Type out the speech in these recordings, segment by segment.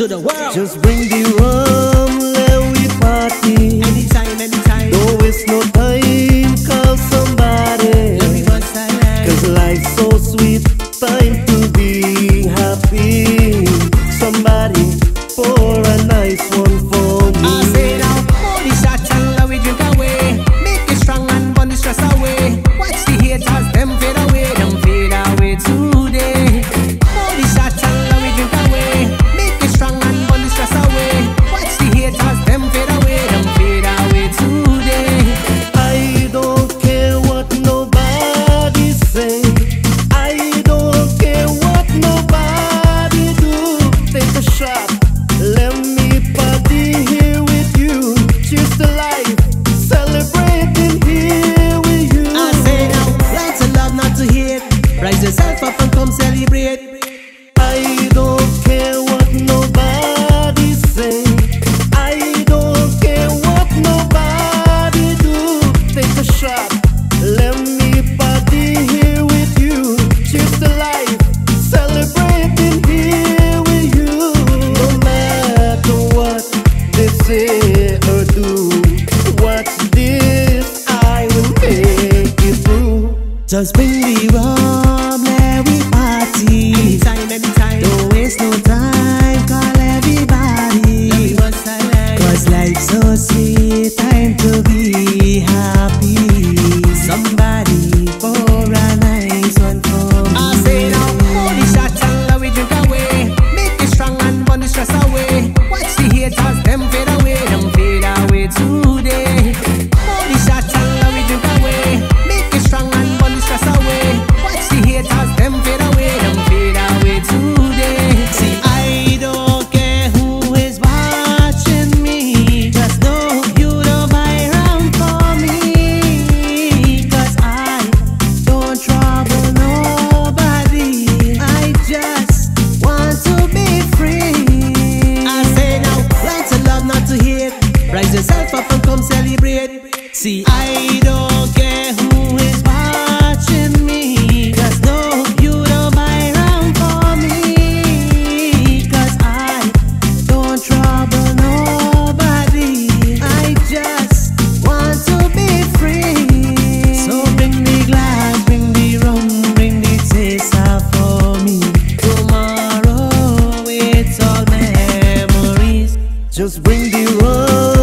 to the world. Just bring the run. gate. Rise yourself up and come celebrate. I don't. Just bring the rum, let we party. Anytime, anytime. Don't waste no time, call everybody. Cause life's so sweet. Rise yourself up and come celebrate. See, I don't care who is watching me. Cause no, you don't buy round for me. Cause I don't trouble nobody. I just want to be free. So bring the glass, bring the rum, bring the taste out for me. Tomorrow it's all memories. Just bring the rum.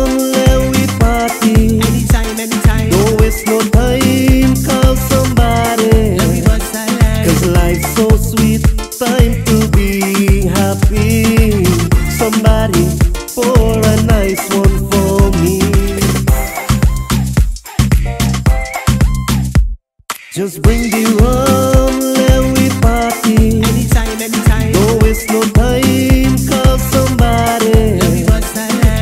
Cause life's so sweet, time to be happy. Somebody pour a nice one for me. Just bring the rum, let we party. Anytime, anytime. No waste no time, call somebody.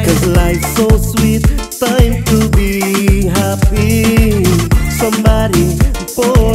Cause life's so sweet, time to be happy. Somebody pour